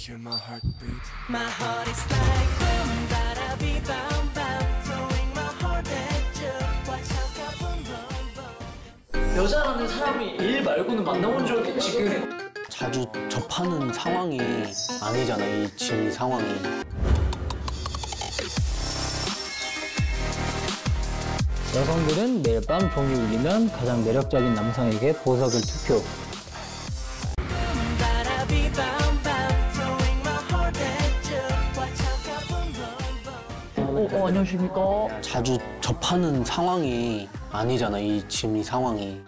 hear my heartbeat? My heart is like boom, bada bee, bam, bam, throwing my heart at you. Watch out, go boom, boom, boom. 여자라는 사람이 일 말고는 만나본 적이 지금 자주 접하는 상황이 아니잖아, 이 지금 이 상황이. 여성들은 매일 밤 종이 울리면 가장 매력적인 남성에게 보석을 투표. 어, 어 안녕하십니까 자주 접하는 상황이 아니잖아, 이 지금 이 상황이.